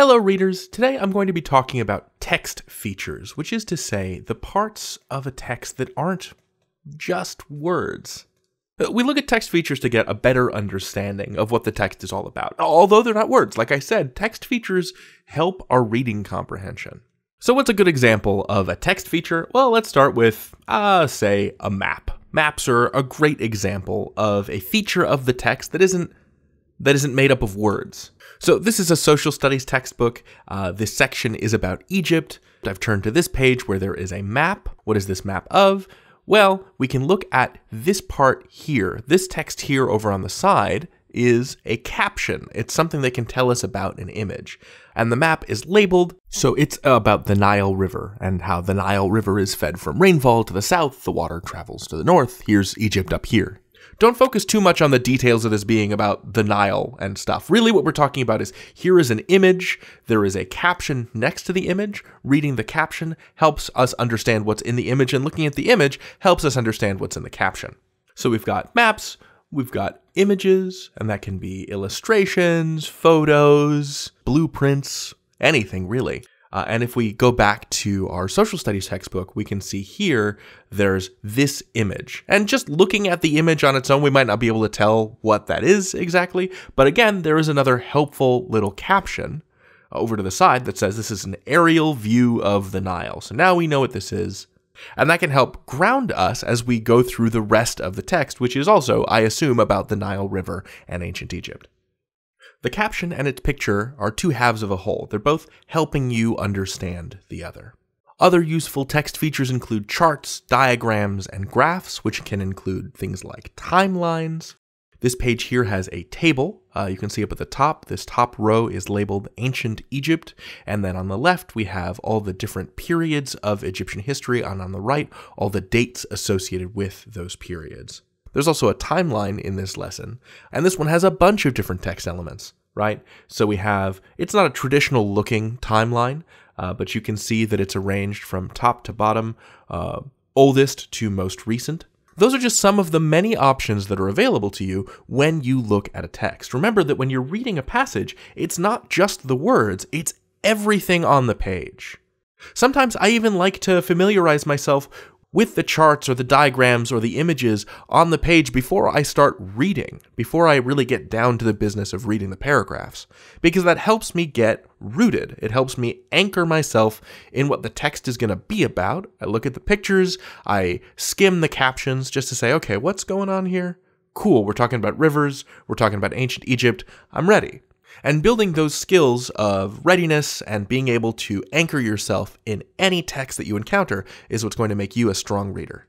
Hello, readers. Today I'm going to be talking about text features, which is to say, the parts of a text that aren't just words. Uh, We look at text features to get a better understanding of what the text is all about. Although they're not words, like I said, text features help our reading comprehension. So, what's a good example of a text feature? Well, let's start with, uh, say, a map. Maps are a great example of a feature of the text that isn't that isn't made up of words. So this is a social studies textbook. Uh, this section is about Egypt. I've turned to this page where there is a map. What is this map of? Well, we can look at this part here. This text here over on the side is a caption. It's something that can tell us about an image. And the map is labeled, so it's about the Nile River and how the Nile River is fed from rainfall to the south, the water travels to the north. Here's Egypt up here. Don't focus too much on the details of this being about the Nile and stuff. Really, what we're talking about is here is an image, there is a caption next to the image. Reading the caption helps us understand what's in the image, and looking at the image helps us understand what's in the caption. So we've got maps, we've got images, and that can be illustrations, photos, blueprints, anything really. Uh, and if we go back to our social studies textbook, we can see here there's this image. And just looking at the image on its own, we might not be able to tell what that is exactly. But again, there is another helpful little caption over to the side that says this is an aerial view of the Nile. So now we know what this is. And that can help ground us as we go through the rest of the text, which is also, I assume, about the Nile River and ancient Egypt. The caption and its picture are two halves of a whole. They're both helping you understand the other. Other useful text features include charts, diagrams, and graphs, which can include things like timelines. This page here has a table. Uh, you can see up at the top, this top row is labeled Ancient Egypt. And then on the left, we have all the different periods of Egyptian history. And on the right, all the dates associated with those periods. There's also a timeline in this lesson, and this one has a bunch of different text elements, right? So we have, it's not a traditional looking timeline, uh, but you can see that it's arranged from top to bottom, uh, oldest to most recent. Those are just some of the many options that are available to you when you look at a text. Remember that when you're reading a passage, it's not just the words, it's everything on the page. Sometimes I even like to familiarize myself with the charts or the diagrams or the images on the page before I start reading, before I really get down to the business of reading the paragraphs, because that helps me get rooted. It helps me anchor myself in what the text is going to be about. I look at the pictures, I skim the captions just to say, okay, what's going on here? Cool, we're talking about rivers, we're talking about ancient Egypt, I'm ready. And building those skills of readiness and being able to anchor yourself in any text that you encounter is what's going to make you a strong reader.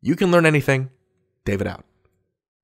You can learn anything. David out.